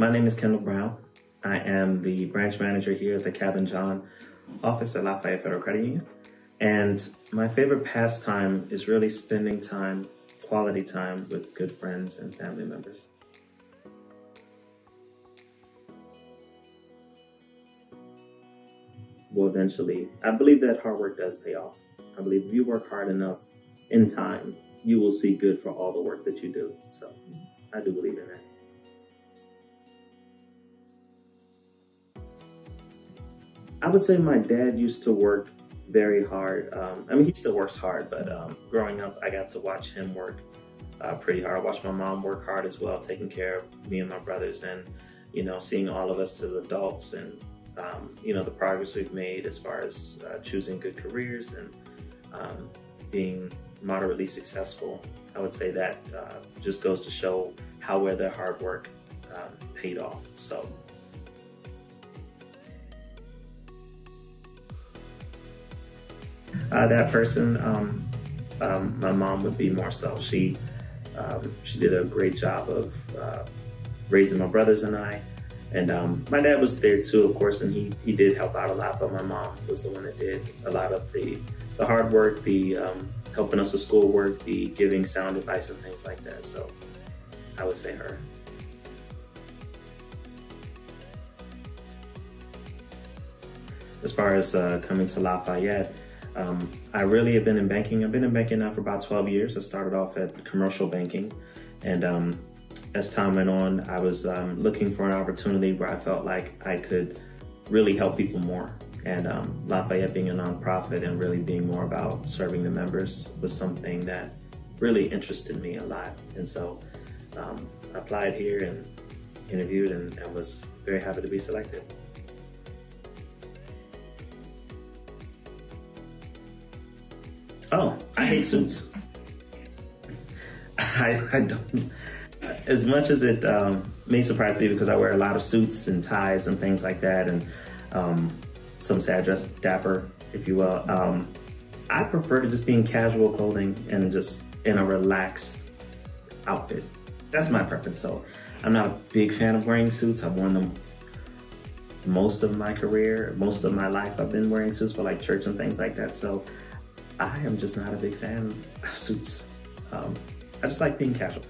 my name is Kendall Brown. I am the branch manager here at the Cabin John office at Lafayette Federal Credit Union. And my favorite pastime is really spending time, quality time with good friends and family members. Will eventually, I believe that hard work does pay off. I believe if you work hard enough in time, you will see good for all the work that you do. So I do believe in that. I would say my dad used to work very hard. Um, I mean, he still works hard, but um, growing up, I got to watch him work uh, pretty hard. I watched my mom work hard as well, taking care of me and my brothers, and you know, seeing all of us as adults, and um, you know, the progress we've made as far as uh, choosing good careers and um, being moderately successful. I would say that uh, just goes to show how well their hard work um, paid off. So uh, that person, um, um, my mom would be more so. She um, she did a great job of uh, raising my brothers and I. And um, my dad was there too, of course, and he, he did help out a lot, but my mom was the one that did a lot of the, the hard work, the um, helping us with schoolwork, the giving sound advice and things like that. So I would say her. As far as uh, coming to Lafayette, um, I really have been in banking. I've been in banking now for about 12 years. I started off at commercial banking. And um, as time went on, I was um, looking for an opportunity where I felt like I could really help people more. And um, Lafayette being a nonprofit and really being more about serving the members was something that really interested me a lot. And so um, I applied here and interviewed and, and was very happy to be selected. Oh, I hate suits. I, I don't. As much as it um, may surprise me because I wear a lot of suits and ties and things like that, and um, some say I dress dapper, if you will. Um, I prefer to just be in casual clothing and just in a relaxed outfit. That's my preference. So I'm not a big fan of wearing suits. I've worn them most of my career, most of my life. I've been wearing suits for like church and things like that. So I am just not a big fan of suits. Um, I just like being casual.